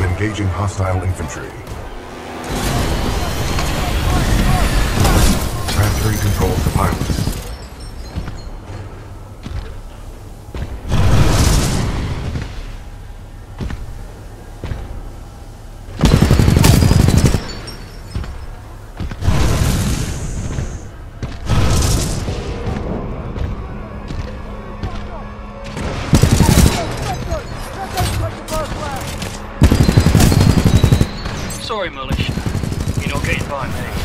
Engaging hostile infantry. Transferring control to pilots. Sorry, Mullish. You're not getting by me.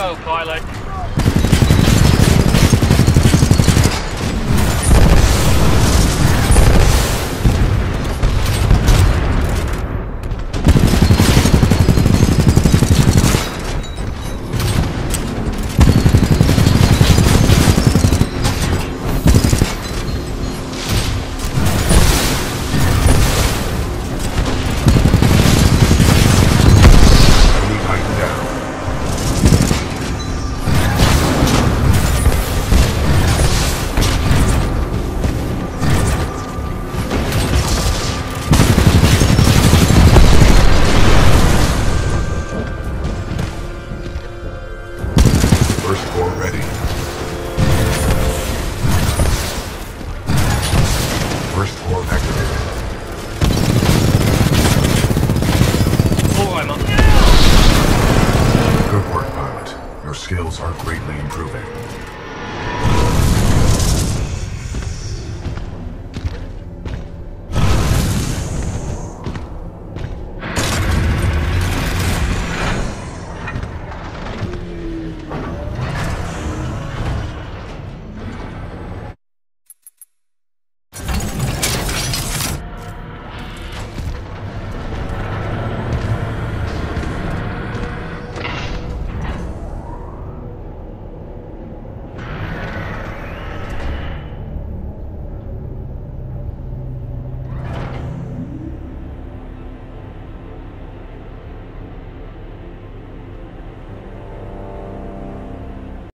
Go, pilot. First core activated. Mum. Good work, pilot. Your skills are greatly improving.